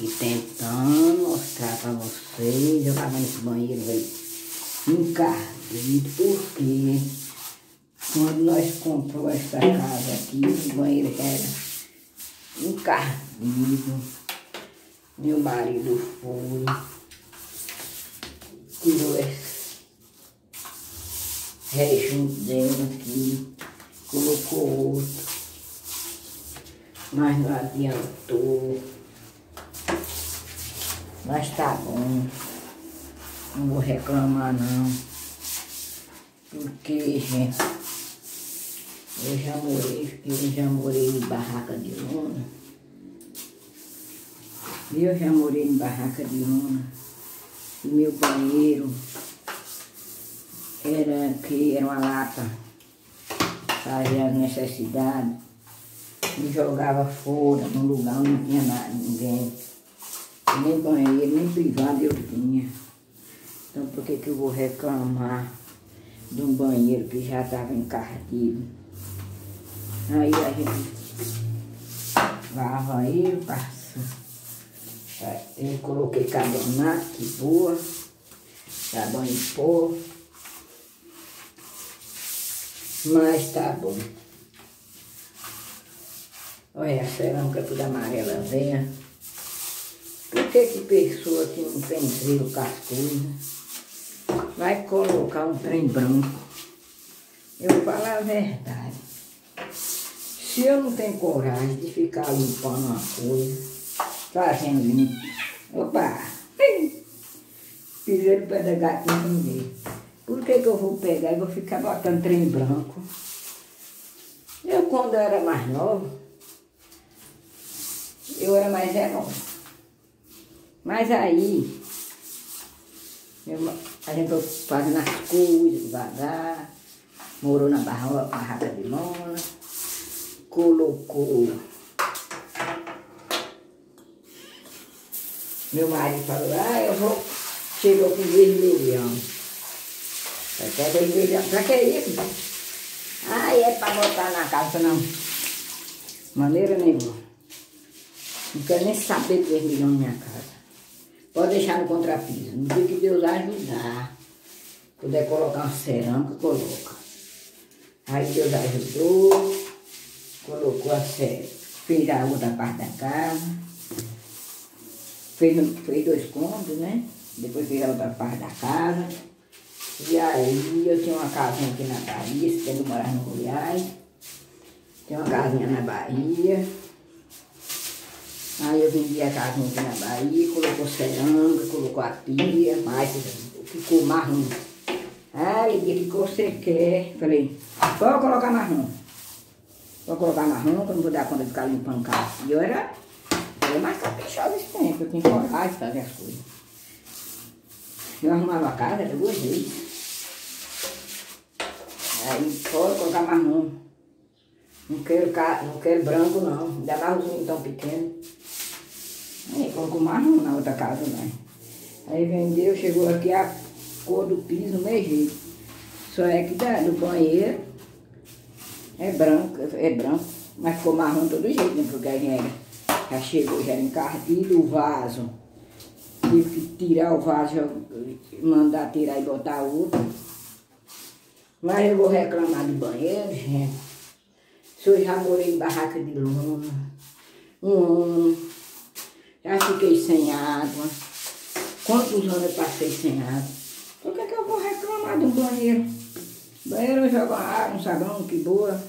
aqui tentando mostrar pra vocês. Eu tava nesse banheiro aí encardido, porque quando nós compramos essa casa aqui, o banheiro era encardido. Meu marido foi, tirou esse rejunto dentro aqui, colocou outro, mas não adiantou. Mas tá bom. Não vou reclamar não. Porque, gente, eu já morei, eu já morei em barraca de lona. Eu já morei em barraca de lona. E meu banheiro era que era uma lata. Fazia as necessidades. E jogava fora, num lugar onde não tinha nada, ninguém. Nem banheiro, nem privado eu tinha. Então por que, que eu vou reclamar de um banheiro que já estava encardido? Aí a gente lava aí, passa. Eu coloquei carbonato, que boa, sabão em pó. Mas tá bom. Olha a cerâmica toda amarela venha. Que que pessoa que não tem zelo com as coisas? vai colocar um trem branco. Eu falo a verdade. Se eu não tenho coragem de ficar limpando uma coisa, fazendo limpo, opa, pisei no pé da gatinha ninguém. Por que, que eu vou pegar e vou ficar botando trem branco? Eu quando eu era mais nova, eu era mais enorme. Mas aí, eu, a gente foi fazendo as coisas devagar, morou na barra, barraca de lona, colocou. Meu marido falou, ah, eu vou. Chegou com vermelhão. Até vermelhão. Pra que isso? Ah, é pra botar na casa, não. Maneira nenhuma. Não quero nem saber de vermelhão na minha casa. Pode deixar no contrapiso. No dia que Deus ajudar, puder colocar uma cerâmica, coloca. Aí Deus ajudou, colocou a cerâmica, fez a outra parte da casa, fez, fez dois cômodos, né? Depois fez a outra parte da casa. E aí eu tinha uma casinha aqui na Bahia, se tem morar no Goiás. Tem uma casinha na Bahia. Aí eu vendi a casinha aqui na Bahia, colocou cerâmica, colocou a pia, mas ficou marrom. Aí ele o que você quer? Falei, pode colocar marrom. Pode colocar marrom, que eu não vou dar conta de ficar limpando casa. E eu era, era mais caprichosa esse tempo, eu tinha coragem de fazer as coisas. Eu arrumava a casa, duas vezes. Aí pode colocar marrom. Não quero, não quero branco não, ainda mais os tão pequeno. Aí colocou marrom na outra casa, né? Aí vendeu, chegou aqui a cor do piso, no mesmo jeito. Só é que da, do banheiro é branco, é branco, mas ficou marrom todo jeito, né? Porque aí era, já chegou, já era encardido o vaso. Tive que tirar o vaso, mandar tirar e botar outro. Mas eu vou reclamar do banheiro, gente. Se eu já morei em barraca de lona, um ano, já fiquei sem água. Quantos anos eu passei sem água? Por que, que eu vou reclamar do banheiro? Banheiro eu jogo água, um sabão, que boa.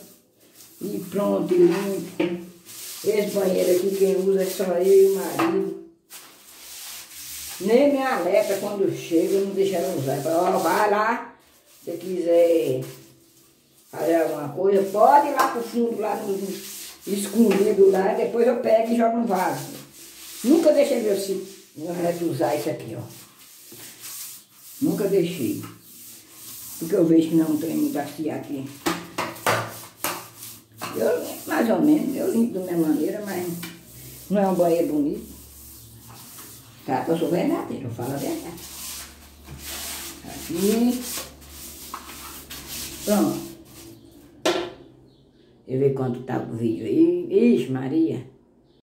E pronto, e limpo. Esse banheiro aqui quem usa é só eu e o marido. Nem minha neta, quando chega, eu não deixo ela usar. Eu falo, ó, vai lá, se quiser fazer alguma coisa, pode ir lá pro fundo, lá no, escondido lá, depois eu pego e jogo no vaso. Nunca deixei meu, neto usar isso aqui, ó. Nunca deixei. Porque eu vejo que não tem muita fia aqui. Eu, mais ou menos, eu limpo da minha maneira, mas não é um banheiro bonito. Tá, eu sou verdadeiro, eu falo a verdade. Aqui. Pronto. Eu ver quanto tá o vídeo aí. Ixi, Maria.